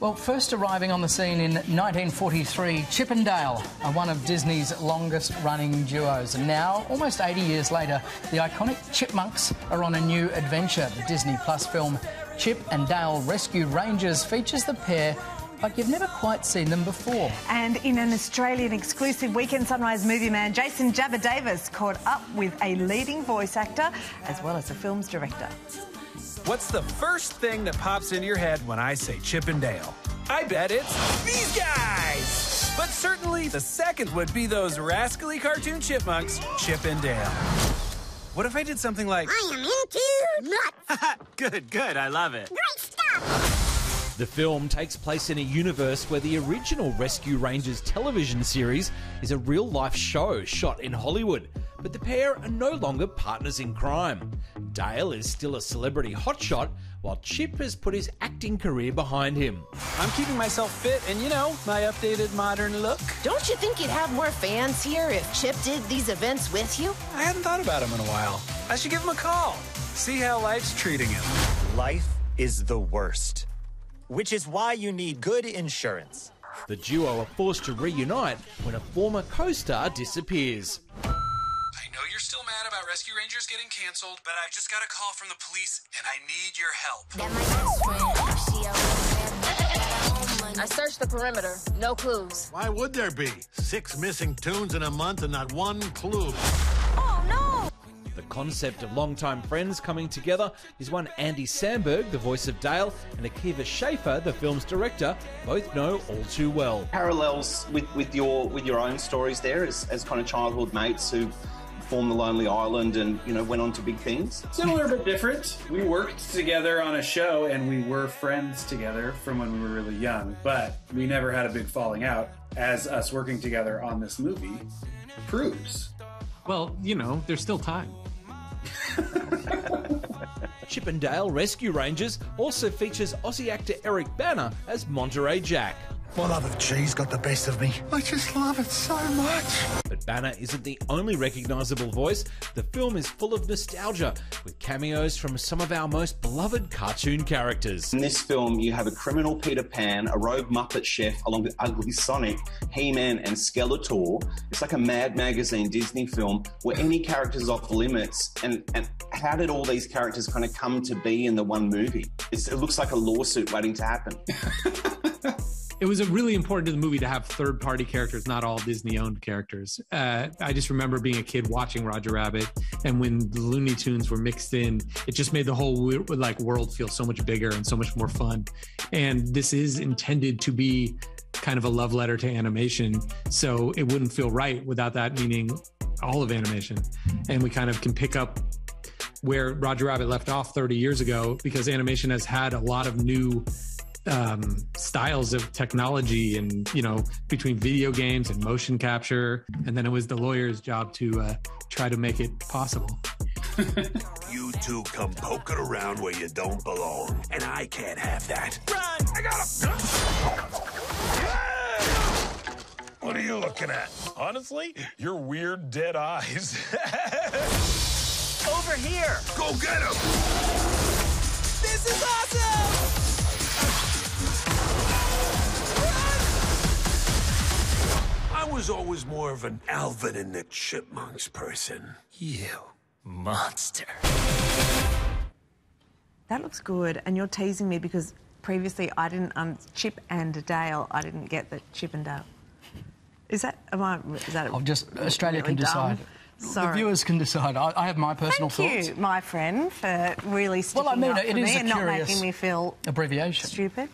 Well, first arriving on the scene in 1943, Chip and Dale are one of Disney's longest running duos. And now, almost 80 years later, the iconic Chipmunks are on a new adventure. The Disney Plus film Chip and Dale Rescue Rangers features the pair like you've never quite seen them before. And in an Australian exclusive Weekend Sunrise movie man, Jason Jabba Davis caught up with a leading voice actor as well as the film's director. What's the first thing that pops into your head when I say Chip and Dale? I bet it's these guys! But certainly the second would be those rascally cartoon chipmunks, Chip and Dale. What if I did something like, I am into nuts. good, good, I love it. Great stuff. The film takes place in a universe where the original Rescue Rangers television series is a real life show shot in Hollywood, but the pair are no longer partners in crime. Dale is still a celebrity hotshot, while Chip has put his acting career behind him. I'm keeping myself fit and, you know, my updated modern look. Don't you think you'd have more fans here if Chip did these events with you? I hadn't thought about him in a while. I should give him a call. See how life's treating him. Life is the worst, which is why you need good insurance. The duo are forced to reunite when a former co star disappears. Rescue Rangers getting canceled, but I've just got a call from the police and I need your help. That my best friend. She always had I searched the perimeter. No clues. Why would there be? Six missing tunes in a month and not one clue. Oh no! The concept of longtime friends coming together is one Andy Samberg, the voice of Dale, and Akiva Schaffer, the film's director, both know all too well. parallels with, with your with your own stories there as, as kind of childhood mates who formed the Lonely Island and you know went on to big things. Similar but different. We worked together on a show and we were friends together from when we were really young, but we never had a big falling out, as us working together on this movie proves. Well, you know, there's still time. Chip 'n Dale Rescue Rangers also features Aussie actor Eric Bana as Monterey Jack. My love of cheese got the best of me. I just love it so much. But Bana isn't the only recognisable voice. The film is full of nostalgia, with cameos from some of our most beloved cartoon characters. In this film, you have a criminal Peter Pan, a rogue Muppet chef, along with Ugly Sonic, He-Man, and Skeletor. It's like a Mad Magazine Disney film where any character is off limits. And, and how did all these characters kind of come to be in the one movie? It's, it looks like a lawsuit waiting to happen. It was a really important to the movie to have third party characters, not all Disney owned characters. Uh, I just remember being a kid watching Roger Rabbit, and when the Looney Tunes were mixed in, it just made the whole like world feel so much bigger and so much more fun. And this is intended to be kind of a love letter to animation, so it wouldn't feel right without that meaning all of animation. And we kind of can pick up where Roger Rabbit left off 30 years ago because animation has had a lot of new um, styles of technology and you know between video games and motion capture and then it was the lawyer's job to uh, try to make it possible You two come poking around where you don't belong, and I can't have that. Run! I got him! What are you looking at? Honestly, your weird dead eyes. Over here! Go get him! This is awesome! Was always more of an Alvin and the Chipmunks person. You monster. That looks good, and you're teasing me because previously I didn't um, Chip and Dale. I didn't get the Chip and Dale. Is that am I? Is that? I'll just Australia really can decide. dumb? Sorry. The viewers can decide. I, I have my personal Thank thoughts. you, my friend, for really sticking Well, I mean, up it for is me a and not making me feel abbreviation. stupid.